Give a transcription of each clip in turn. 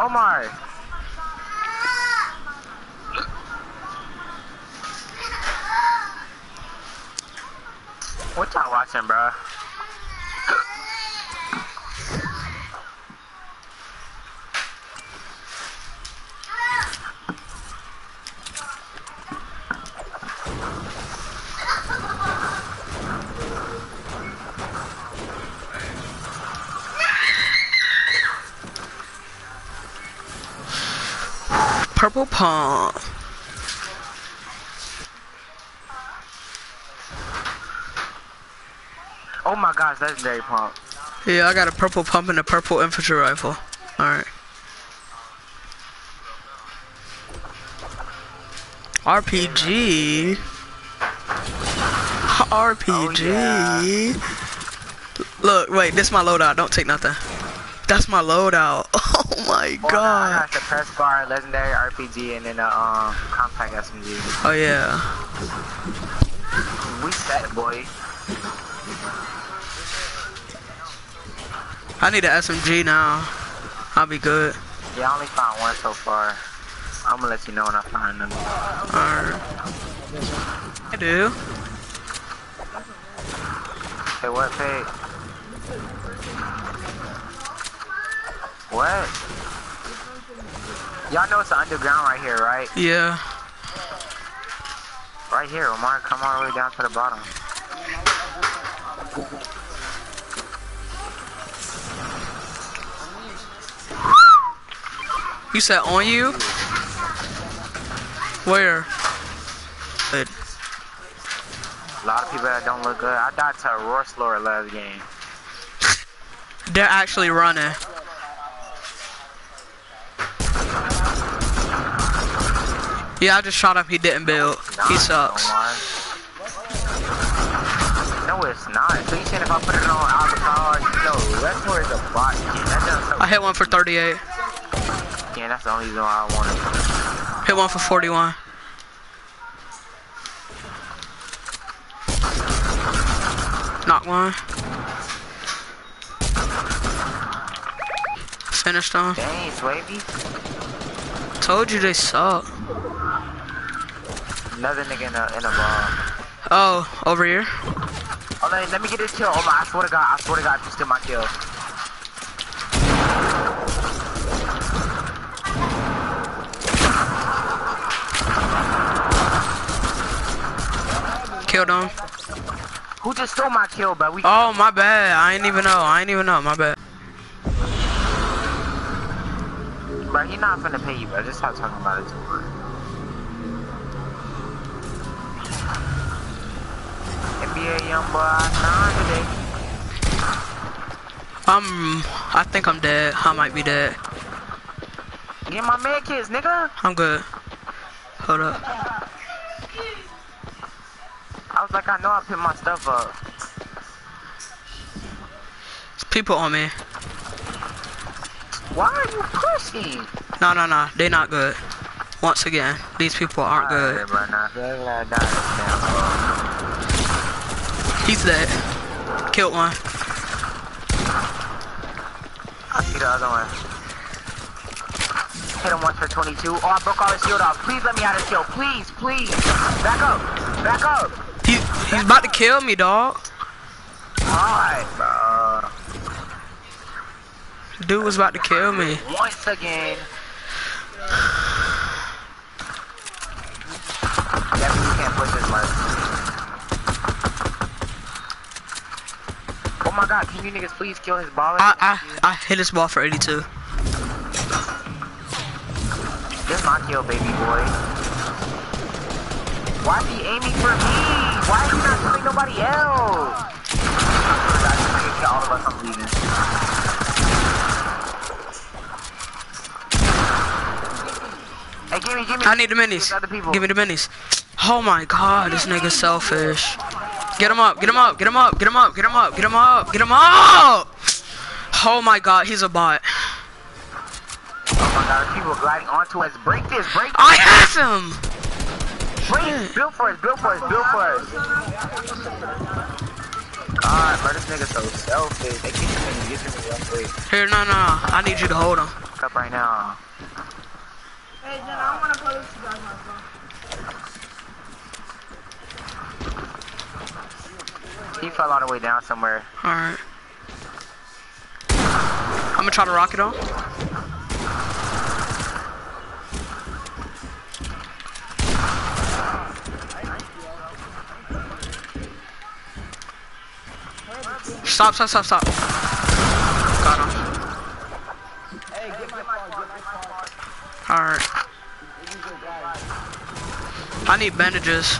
Omar. What y'all watching, bro? Purple pump. Oh my gosh, legendary pump. Yeah, I got a purple pump and a purple infantry rifle. Alright. RPG. RPG. Oh, Look, wait, this is my loadout. Don't take nothing. That's my loadout. Oh my Well, I god. got the press bar, legendary RPG, and then a um compact SMG. Oh yeah. We set, boy. I need an SMG now. I'll be good. Yeah, I only found one so far. I'm gonna let you know when I find them. Alright. I do. Hey, what, Pig? What? Y'all know it's underground right here, right? Yeah. Right here, Omar. Come all the way down to the bottom. You said on you? Where? Good. A lot of people that don't look good. I died to a roar slower last game. They're actually running. Yeah, I just shot him. He didn't build. He sucks. No, it's not. So you saying if I put it on Alcatraz, no, that's where a bot. I hit one for 38. Yeah, that's the only reason why I want it. Hit one for 41. Knock one. Finished them. Dang. Told you they suck. Another nigga in a, in a ball. Oh, over here. Oh, let, let me get this kill. Oh my, I swear to God, I swear to God, you steal my kill. Killed him. Who just stole my kill, bro? We Oh, my bad. I ain't even know. I ain't even know. My bad. Bro, he not finna pay you, bro. Just stop talking about it too much. Young boy. I'm. I think I'm dead. I might be dead. Get my med kits, nigga. I'm good. Hold up. I was like, I know I picked my stuff up. There's people on me. Why are you pushing? No, no, no. They're not good. Once again, these people aren't good. He's dead. Killed one. I see the other one. Hit him once for 22. Oh, I broke all his shield off. Please let me out of kill. Please, please. Back up. Back up. He, he's about to kill me, dog. Alright, bro. Dude was about to kill me. Once again. My god, can you niggas please kill his baller? I, I, I hit his ball for 82. This my kill, baby boy. Why is he aiming for me? Why is he not killing nobody else? God, this nigga kill all of us, I'm leaving. Hey, give me, give me. I need the minis. Give me the minis. Oh my god, this nigga's selfish. Get him up, get him up, get him up, get him up, get him up, get him up, get him up! Oh my god, he's a bot. Oh my god, people gliding onto us. Break this, break this. I have him! Break. Build for us, build for us, build for us. God, bro, this nigga so selfish. They keep coming to get to me real quick. Here, no, no, no. I need you to hold him. up right now. Hey, Jen, I want to play with you guys, my He fell all the way down somewhere. Alright. I'm gonna try to rock it off. Stop, stop, stop, stop. Got him. Alright. I need bandages.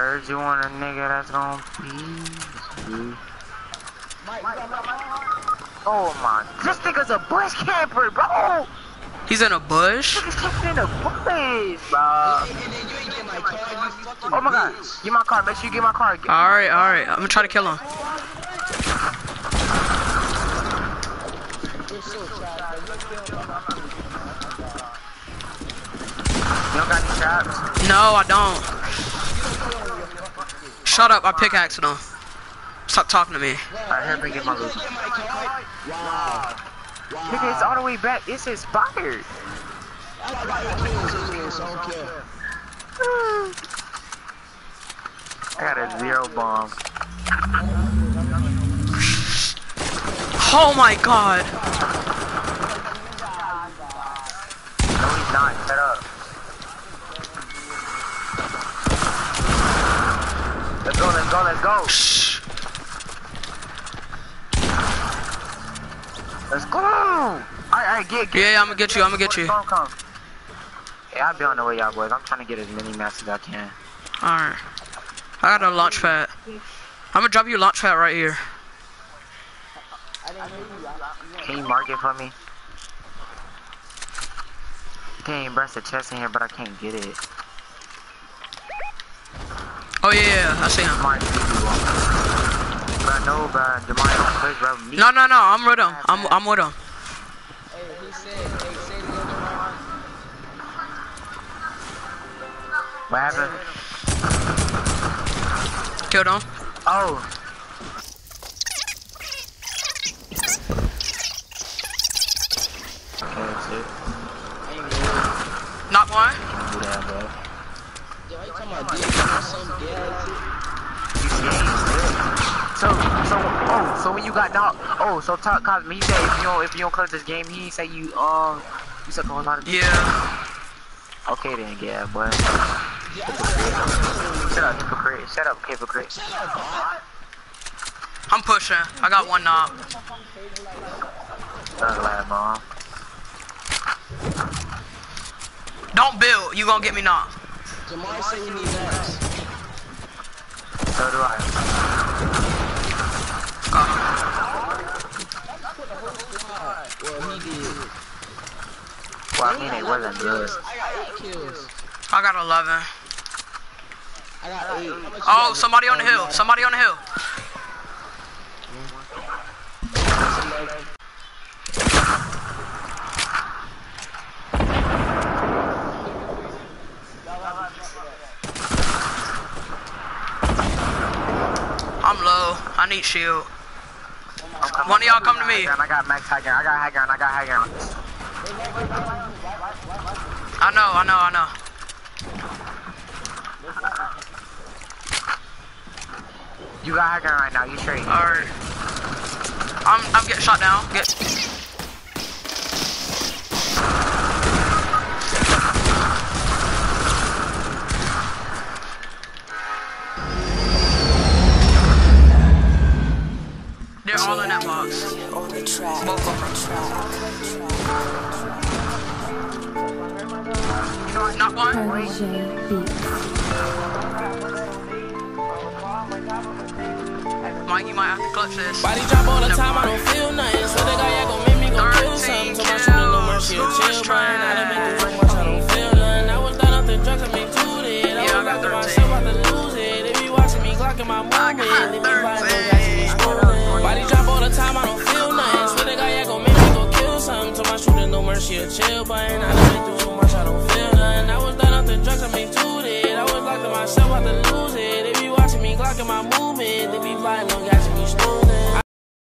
Heard you want a nigga that's gonna be. Oh my, this nigga's a bush camper, bro. He's in a bush. Nigga's camping in a bush, bro. Oh my god, get my car. Make sure you get my car. Alright, alright. I'm gonna try to kill him. You don't got any traps? No, I don't. Shut up, I pickaxed him. Stop talking to me. Alright, here, bring get my loot. Nigga, it's all the way back. It's expired. I got a zero bomb. Oh my god. No, he's not. Shut up. Let's go, let's go, let's go. Shh. Let's go. Alright, alright, get, get. Yeah, I'm gonna get you, I'm gonna get you. Yeah, I'll be on the way, y'all boys. I'm trying to get as many maps as I can. Alright. I got a launch pad. I'm gonna drop you a launch pad right here. Can you mark it for me? Dang, burst the chest in here, but I can't get it. Oh yeah, I see him. Smart people. But no, but Jamari don't click, bro. Me- No, no, no, I'm with him. I'm, I'm with him. What happened? Killed him. Oh. Okay, that's it. Knock one. Do that, bro. So, so, oh, so when you got dog, oh, so talk, Cozmic, he said if you don't, if you don't close this game, he say you, um, you suck a whole lot of. Yeah. Okay then, yeah, boy. Shut up, hypocrite. Shut up, hypocrite. I'm pushing. I got one knock. Thug lad, mom. Don't build. You gonna get me knocked. Jamar said he needs ass. So do I. Got him. Well, he did. Well, I mean, it wasn't good. I got eight kills. I got 11. I got eight. How much you Oh, somebody on the hill. Somebody on the hill. I'm low. I need shield. One of y'all come to me. I got max high ground. I got high ground. I got high ground. I know, I know, I know. You got ground right now. You straight. Alright. I'm I'm getting shot down. Get them. Not one. RJ Beats. Mike, you might have to clutch this. Body drop all the time, I don't feel nothing. So the guy gon' make me go kill something. So shooter no mercy, a chill burn. I done been through so much, I don't feel nothing. I was done up the drugs, I made two. I I was in 13. myself, about to lose it. They be watching me, clocking my movement. They be riding, no gas, me scrolling. Body drop all the time, I don't feel nothing. So the guy gon' make me go kill something. So my shooter no mercy, a chill button. I done been through so much, I don't feel about to lose it. They be watching me, clocking my movement.